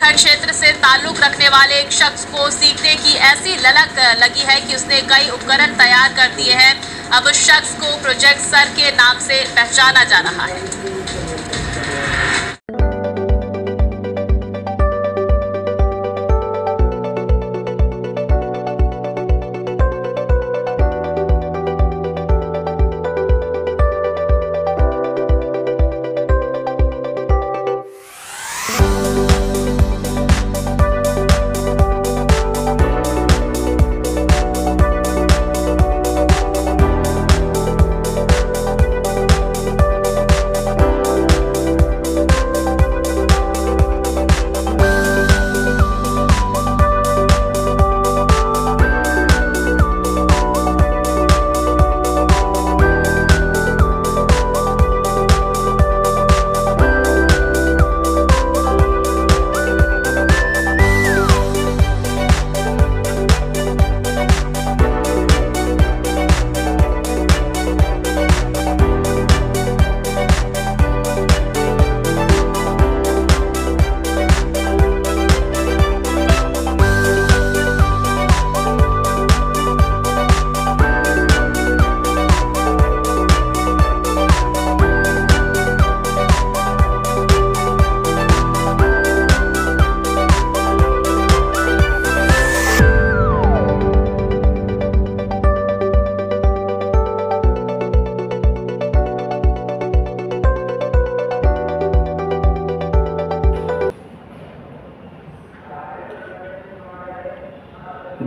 खंड क्षेत्र से ताल्लुक रखने वाले एक शख्स को सीखने की ऐसी ललक लगी है कि उसने कई उपकरण तैयार कर दिए हैं। अब उस शख्स को प्रोजेक्ट सर के नाम से पहचाना जा रहा है।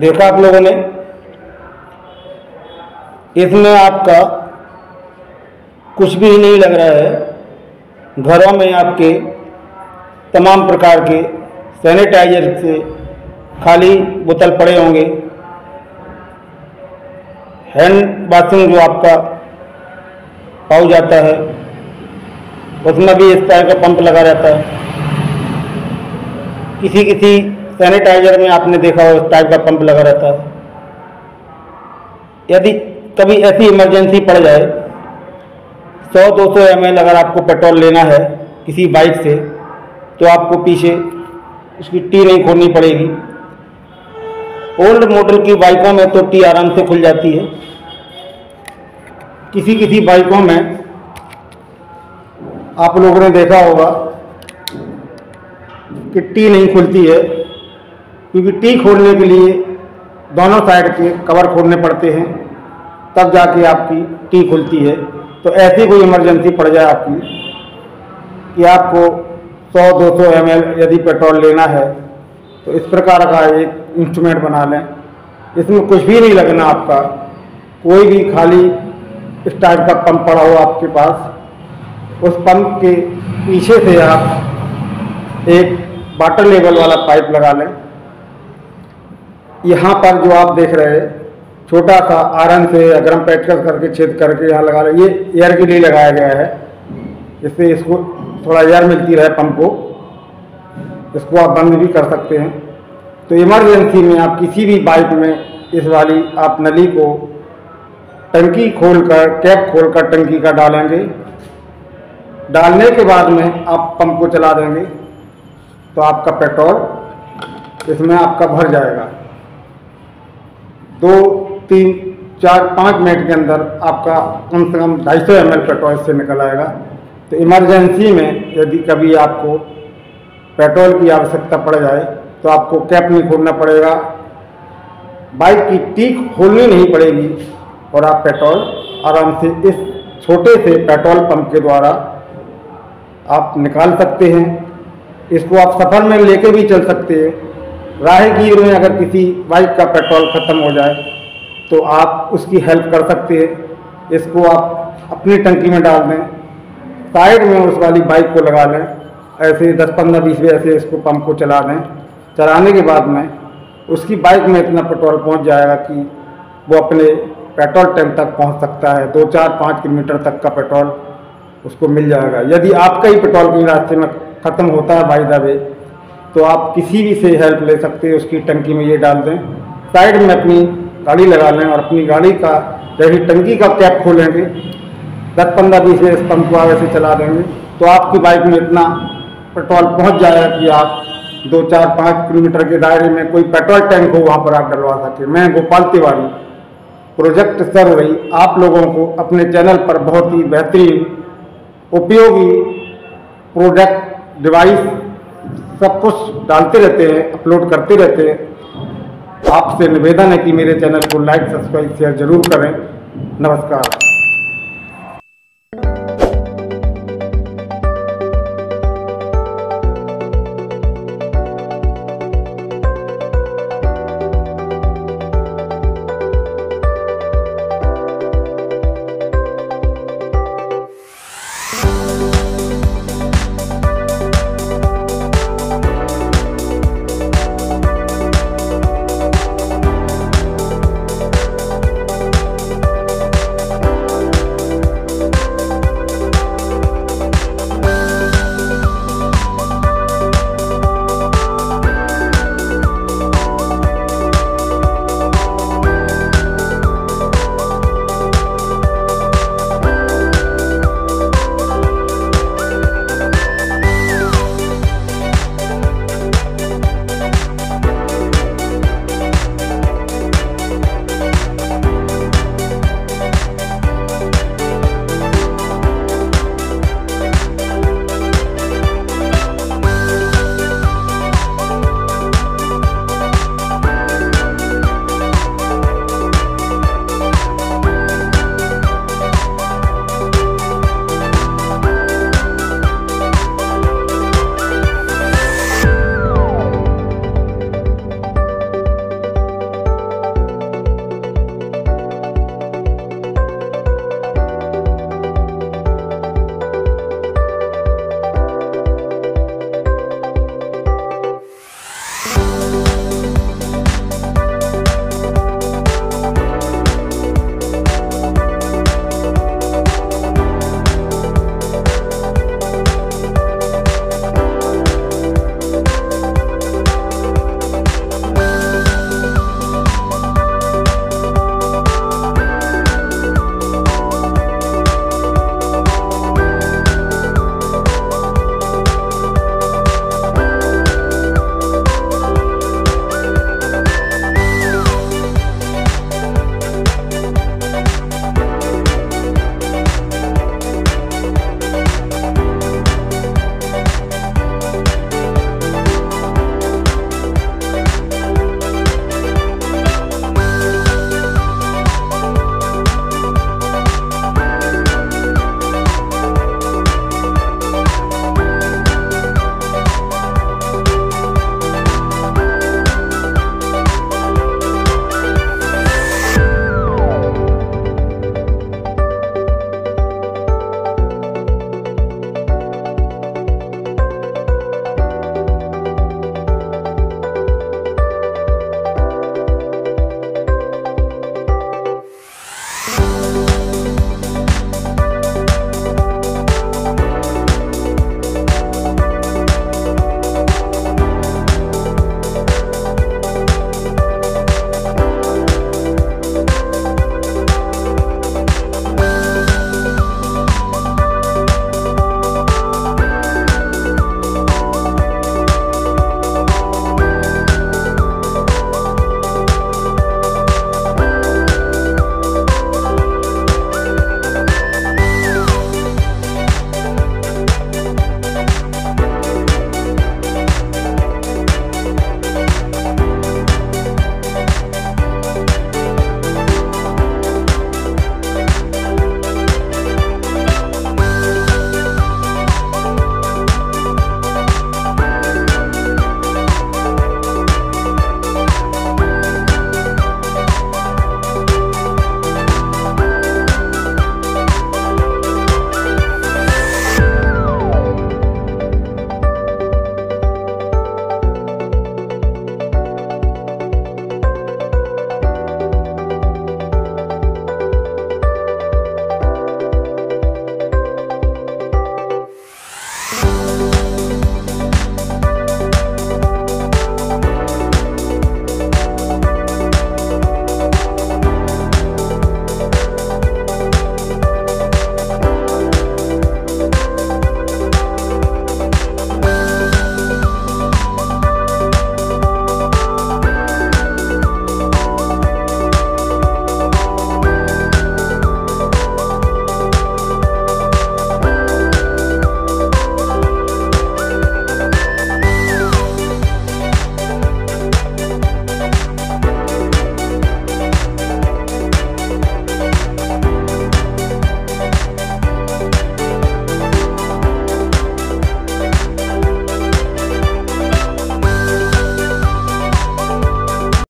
देखा आप लोगों ने? इसमें आपका कुछ भी नहीं लग रहा है। घरों में आपके तमाम प्रकार के सैनिटाइजर से खाली बोतल पड़े होंगे। हैंड बाथरूम जो आपका पाउ जाता है, उसमें भी इस तरह का पंप लगा रहता है। किसी किसी सैनिटाइजर में आपने देखा हो टाइप का पंप लगा रहता है। यदि कभी ऐसी इमरजेंसी पड़ जाए 100-200 एम अगर आपको पेट्रोल लेना है किसी बाइक से तो आपको पीछे उसकी टी नहीं खोलनी पड़ेगी। ओल्ड मॉडल की बाइकों में तो टी आराम से खुल जाती है। किसी किसी बाइकों में आप लोगों ने देखा होगा कि टी नहीं खुलती है। क्योंकि टी खोलने के लिए दोनों साइड के कवर खोलने पड़ते हैं, तब जाके आपकी टी खुलती है। तो ऐसी कोई इमरजेंसी पड़ जाए आपकी कि आपको 100-200 एम यदि पेट्रोल लेना है तो इस प्रकार का एक इंस्ट्रूमेंट बना लें। इसमें कुछ भी नहीं लगना आपका। कोई भी खाली इस टाइप का पंप पड़ा हो आपके पास, उस पंप के पीछे से आप एक वाटर लेवल वाला पाइप लगा लें। यहाँ पर जो आप देख रहे हैं, छोटा सा आयरन से गर्म पेटकस करके छेद करके यहाँ लगा रहे ये एयर के लिए लगाया गया है। जिससे इसको थोड़ा एयर मिलती रहे पंप को। इसको आप बंद भी कर सकते हैं। तो इमरजेंसी में आप किसी भी बाइक में इस वाली आप नली को टंकी खोलकर कैप खोलकर टंकी का डालेंगे। डालने के बाद में आप पंप को चला देंगे। तो आपका पेट्रोल इसमें आपका भर जाएगा। दो, तीन, चार, पाँच मिनट के अंदर आपका कम से कम ढाई सौ एम पेट्रोल इससे निकल आएगा। तो इमरजेंसी में यदि कभी आपको पेट्रोल की आवश्यकता पड़ जाए तो आपको कैप नहीं खोलना पड़ेगा। बाइक की टीक खोलनी नहीं पड़ेगी और आप पेट्रोल आराम से इस छोटे से पेट्रोल पंप के द्वारा आप निकाल सकते हैं। इसको आप सफ़र में लेके भी चल सकते हैं। राहगीर में अगर किसी बाइक का पेट्रोल ख़त्म हो जाए तो आप उसकी हेल्प कर सकते हैं। इसको आप अपनी टंकी में डाल दें, साइड में उस वाली बाइक को लगा लें, ऐसे दस पंद्रह बीस ऐसे इसको पंप को चला दें। चलाने के बाद में उसकी बाइक में इतना पेट्रोल पहुँच जाएगा कि वो अपने पेट्रोल टैंक तक पहुँच सकता है। दो चार पाँच किलोमीटर तक का पेट्रोल उसको मिल जाएगा। यदि आपका ही पेट्रोल कहीं रास्ते में ख़त्म होता है बाई द वे तो आप किसी भी से हेल्प ले सकते हैं, उसकी टंकी में ये डाल दें। साइड में अपनी गाड़ी लगा लें और अपनी गाड़ी का जैसे टंकी का कैप खोलेंगे दस पंद्रह बीस मिनट पंप को आगे से चला देंगे। तो आपकी बाइक में इतना पेट्रोल पहुँच जाएगा कि आप दो, चार, पाँच किलोमीटर के दायरे में कोई पेट्रोल टैंक हो, वहाँ पर आप डलवा सकें। मैं गोपाल तिवारी प्रोजेक्ट सर्वे आप लोगों को अपने चैनल पर बहुत ही बेहतरीन, उपयोगी प्रोडक्ट डिवाइस सब कुछ डालते रहते हैं अपलोड करते रहते हैं। आपसे निवेदन है कि मेरे चैनल को लाइक सब्सक्राइब शेयर ज़रूर करें। नमस्कार।